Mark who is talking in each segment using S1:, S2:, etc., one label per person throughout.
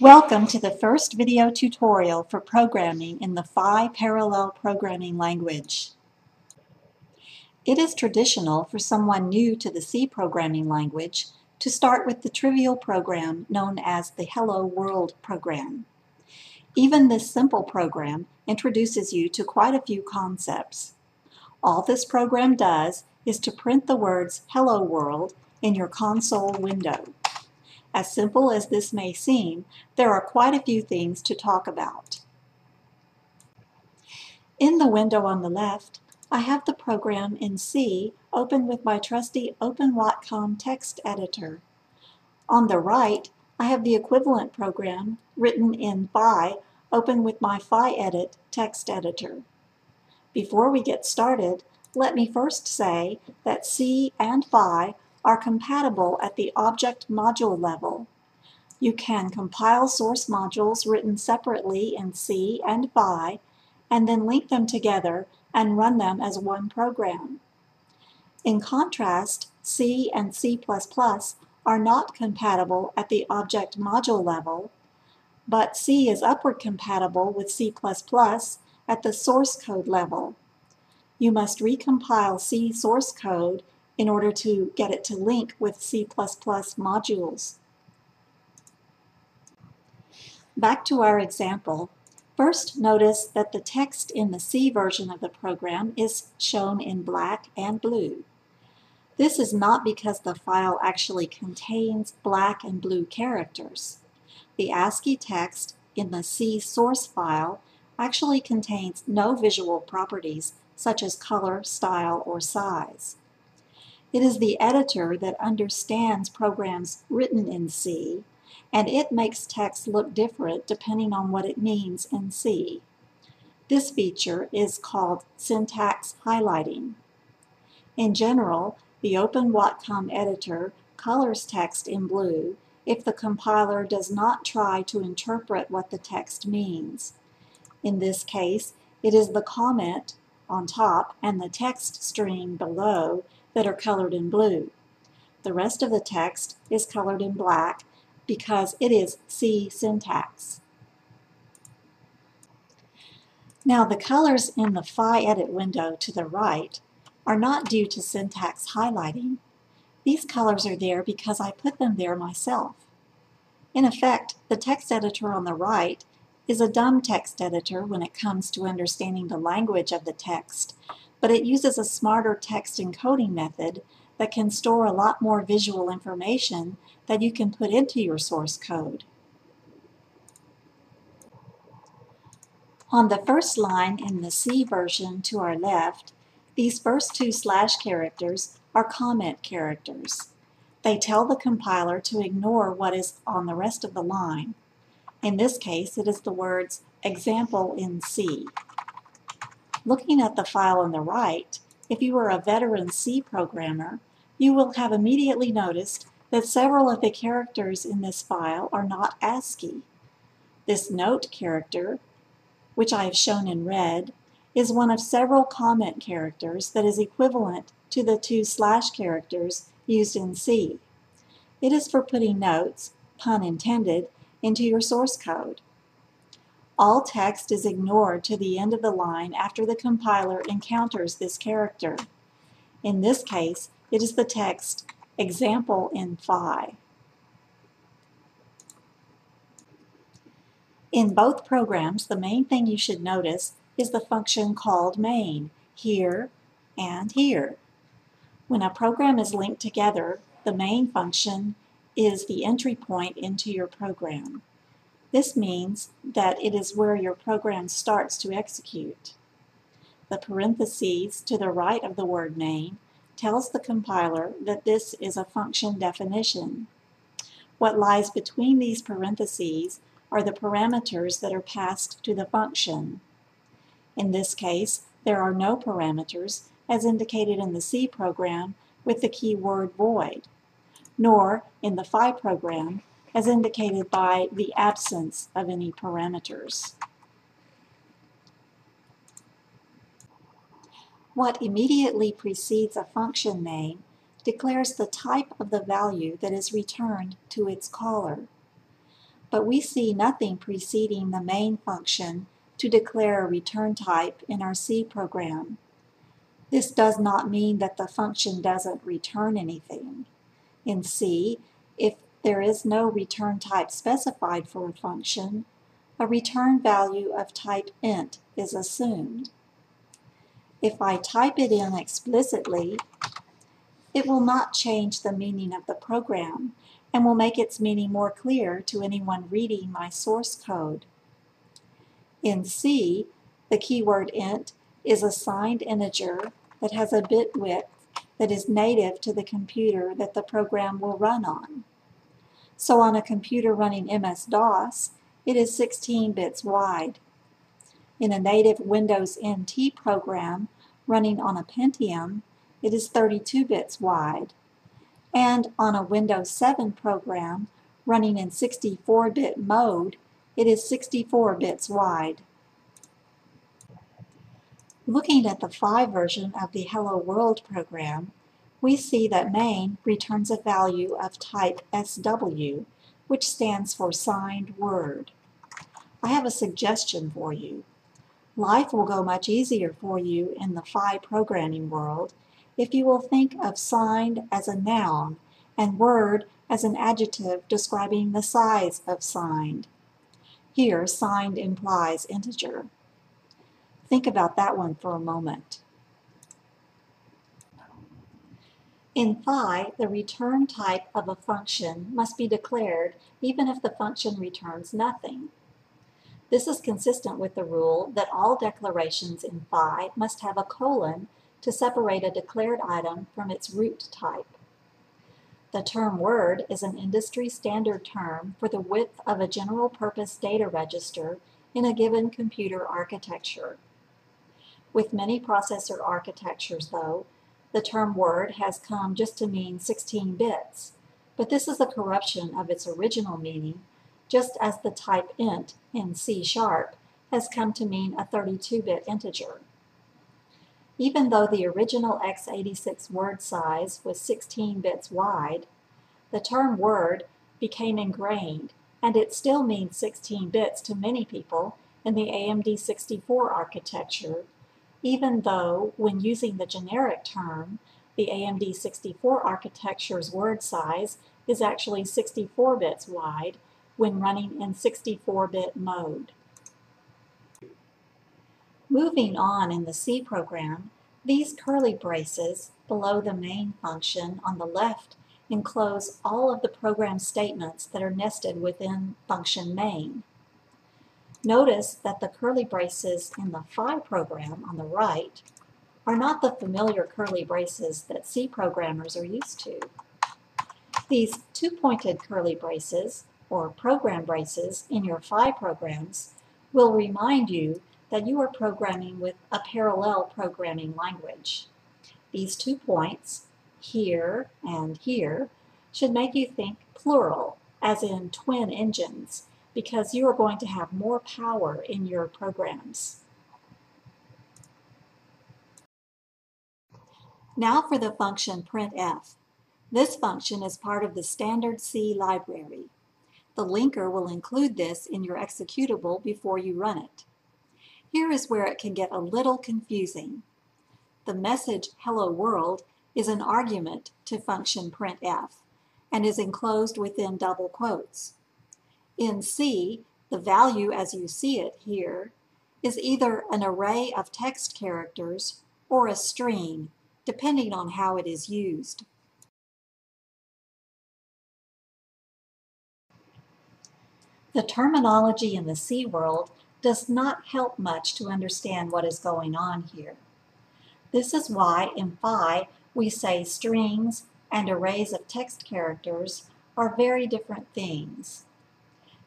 S1: Welcome to the first video tutorial for programming in the Phi Parallel Programming Language. It is traditional for someone new to the C programming language to start with the trivial program known as the Hello World program. Even this simple program introduces you to quite a few concepts. All this program does is to print the words Hello World in your console window. As simple as this may seem, there are quite a few things to talk about. In the window on the left, I have the program in C open with my trusty Open Watcom text editor. On the right, I have the equivalent program written in Phi open with my PhiEdit text editor. Before we get started, let me first say that C and Phi are compatible at the object module level. You can compile source modules written separately in C and Phi, and then link them together and run them as one program. In contrast, C and C++ are not compatible at the object module level, but C is upward compatible with C++ at the source code level. You must recompile C source code in order to get it to link with C++ modules. Back to our example. First, notice that the text in the C version of the program is shown in black and blue. This is not because the file actually contains black and blue characters. The ASCII text in the C source file actually contains no visual properties such as color, style, or size. It is the editor that understands programs written in C, and it makes text look different depending on what it means in C. This feature is called syntax highlighting. In general, the Open Watcom editor colors text in blue if the compiler does not try to interpret what the text means. In this case, it is the comment on top and the text string below that are colored in blue. The rest of the text is colored in black because it is C syntax. Now the colors in the PhiEdit window to the right are not due to syntax highlighting. These colors are there because I put them there myself. In effect, the text editor on the right is a dumb text editor when it comes to understanding the language of the text but it uses a smarter text encoding method that can store a lot more visual information that you can put into your source code. On the first line in the C version to our left, these first two slash characters are comment characters. They tell the compiler to ignore what is on the rest of the line. In this case, it is the words example in C. Looking at the file on the right, if you are a veteran C programmer, you will have immediately noticed that several of the characters in this file are not ASCII. This note character, which I have shown in red, is one of several comment characters that is equivalent to the two slash characters used in C. It is for putting notes, pun intended, into your source code. All text is ignored to the end of the line after the compiler encounters this character. In this case, it is the text example in Phi. In both programs, the main thing you should notice is the function called main, here and here. When a program is linked together, the main function is the entry point into your program. This means that it is where your program starts to execute. The parentheses to the right of the word main tells the compiler that this is a function definition. What lies between these parentheses are the parameters that are passed to the function. In this case, there are no parameters, as indicated in the C program with the keyword void, nor in the Phi program as indicated by the absence of any parameters. What immediately precedes a function name declares the type of the value that is returned to its caller. but we see nothing preceding the main function to declare a return type in our C program. This does not mean that the function doesn't return anything. In C, if there is no return type specified for a function, a return value of type int is assumed. If I type it in explicitly, it will not change the meaning of the program and will make its meaning more clear to anyone reading my source code. In C, the keyword int is a signed integer that has a bit width that is native to the computer that the program will run on. So on a computer running MS-DOS, it is 16 bits wide. In a native Windows NT program running on a Pentium, it is 32 bits wide. And on a Windows 7 program running in 64-bit mode, it is 64 bits wide. Looking at the Phi version of the Hello World program, we see that main returns a value of type SW, which stands for signed word. I have a suggestion for you. Life will go much easier for you in the Phi programming world if you will think of signed as a noun and word as an adjective describing the size of signed. Here, signed implies integer. Think about that one for a moment. In Phi, the return type of a function must be declared even if the function returns nothing. This is consistent with the rule that all declarations in Phi must have a colon to separate a declared item from its root type. The term word is an industry standard term for the width of a general purpose data register in a given computer architecture. With many processor architectures, though, the term word has come just to mean 16 bits, but this is a corruption of its original meaning, just as the type int in C sharp has come to mean a 32-bit integer. Even though the original x86 word size was 16 bits wide, the term word became ingrained, and it still means 16 bits to many people in the AMD 64 architecture even though when using the generic term, the AMD 64 architecture's word size is actually 64 bits wide when running in 64-bit mode. Moving on in the C program, these curly braces below the main function on the left enclose all of the program statements that are nested within function main. Notice that the curly braces in the Phi program on the right are not the familiar curly braces that C programmers are used to. These two-pointed curly braces, or program braces, in your Phi programs will remind you that you are programming with a parallel programming language. These two points, here and here, should make you think plural, as in twin engines, because you are going to have more power in your programs. Now for the function printf. This function is part of the standard C library. The linker will include this in your executable before you run it. Here is where it can get a little confusing. The message hello world is an argument to function printf and is enclosed within double quotes. In C, the value as you see it here is either an array of text characters or a string, depending on how it is used. The terminology in the C world does not help much to understand what is going on here. This is why in Phi we say strings and arrays of text characters are very different things.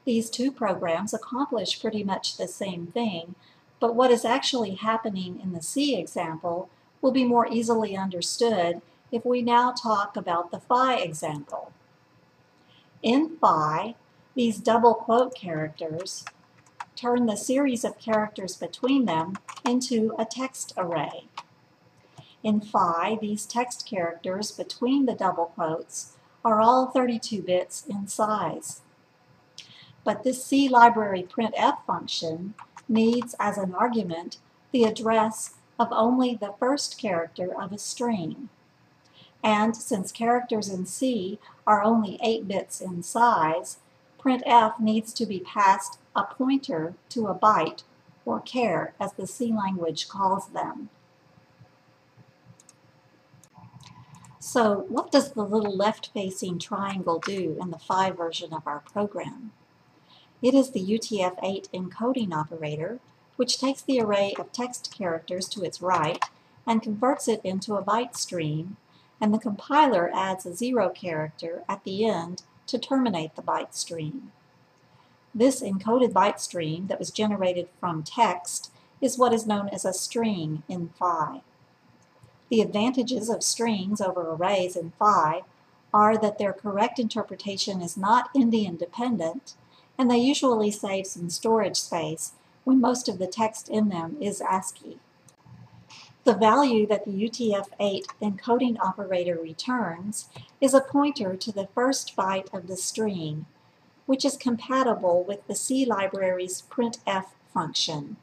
S1: These two programs accomplish pretty much the same thing, but what is actually happening in the C example will be more easily understood if we now talk about the Phi example. In Phi, these double quote characters turn the series of characters between them into a text array. In Phi, these text characters between the double quotes are all 32 bits in size. But this C library printf function needs as an argument the address of only the first character of a string. And since characters in C are only 8 bits in size, printf needs to be passed a pointer to a byte, or char as the C language calls them. So what does the little left-facing triangle do in the Phi version of our program? It is the UTF-8 encoding operator, which takes the array of text characters to its right and converts it into a byte stream, and the compiler adds a zero character at the end to terminate the byte stream. This encoded byte stream that was generated from text is what is known as a string in Phi. The advantages of strings over arrays in Phi are that their correct interpretation is not endian dependent and they usually save some storage space when most of the text in them is ASCII. The value that the UTF-8 encoding operator returns is a pointer to the first byte of the string, which is compatible with the C library's printf function.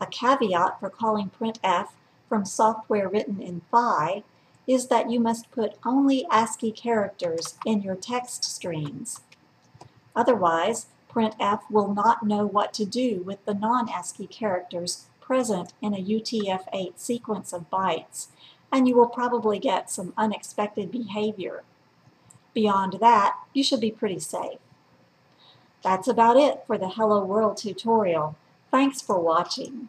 S1: A caveat for calling printf from software written in Phi is that you must put only ASCII characters in your text streams. Otherwise, printf will not know what to do with the non-ASCII characters present in a UTF-8 sequence of bytes, and you will probably get some unexpected behavior. Beyond that, you should be pretty safe. That's about it for the Hello World tutorial. Thanks for watching.